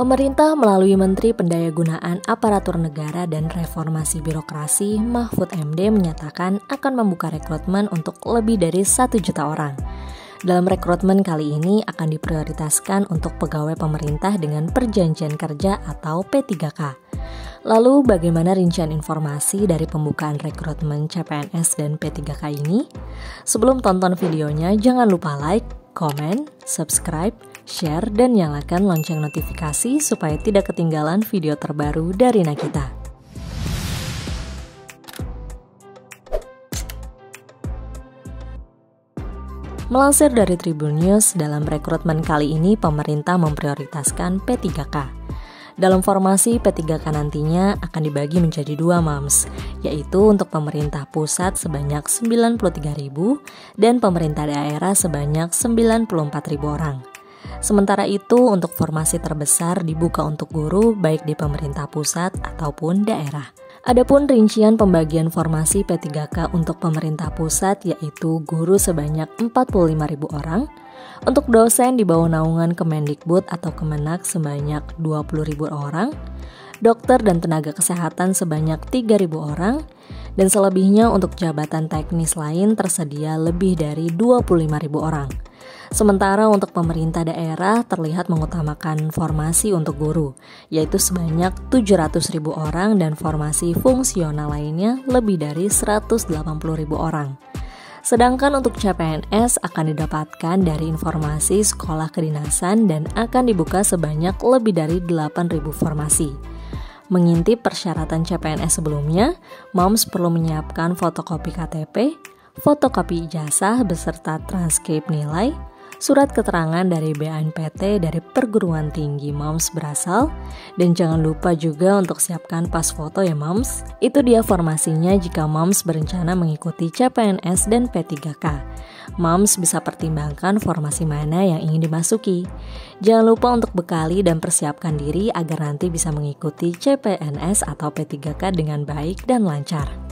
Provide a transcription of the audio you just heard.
Pemerintah melalui Menteri Pendayagunaan Aparatur Negara dan Reformasi Birokrasi Mahfud MD menyatakan akan membuka rekrutmen untuk lebih dari 1 juta orang. Dalam rekrutmen kali ini akan diprioritaskan untuk pegawai pemerintah dengan perjanjian kerja atau P3K. Lalu bagaimana rincian informasi dari pembukaan rekrutmen CPNS dan P3K ini? Sebelum tonton videonya, jangan lupa like, komen, subscribe, share, dan nyalakan lonceng notifikasi supaya tidak ketinggalan video terbaru dari Nakita. Melansir dari Tribun News, dalam rekrutmen kali ini pemerintah memprioritaskan P3K. Dalam formasi P3K nantinya akan dibagi menjadi dua MAMS, yaitu untuk pemerintah pusat sebanyak 93.000 dan pemerintah daerah sebanyak 94.000 orang. Sementara itu, untuk formasi terbesar dibuka untuk guru baik di pemerintah pusat ataupun daerah. Adapun rincian pembagian formasi P3K untuk pemerintah pusat yaitu guru sebanyak 45.000 orang, untuk dosen di bawah naungan Kemendikbud atau Kemenak sebanyak 20.000 orang, dokter dan tenaga kesehatan sebanyak 3.000 orang, dan selebihnya untuk jabatan teknis lain tersedia lebih dari 25.000 orang. Sementara untuk pemerintah daerah terlihat mengutamakan formasi untuk guru, yaitu sebanyak 700.000 orang dan formasi fungsional lainnya lebih dari 180.000 orang. Sedangkan untuk CPNS akan didapatkan dari informasi sekolah kedinasan dan akan dibuka sebanyak lebih dari 8.000 formasi. Mengintip persyaratan CPNS sebelumnya, MOMS perlu menyiapkan fotokopi KTP, fotokopi ijazah beserta transkrip nilai, surat keterangan dari BNPT dari perguruan tinggi Moms berasal dan jangan lupa juga untuk siapkan pas foto ya Moms. Itu dia formasinya jika Moms berencana mengikuti CPNS dan P3K. Moms bisa pertimbangkan formasi mana yang ingin dimasuki. Jangan lupa untuk bekali dan persiapkan diri agar nanti bisa mengikuti CPNS atau P3K dengan baik dan lancar.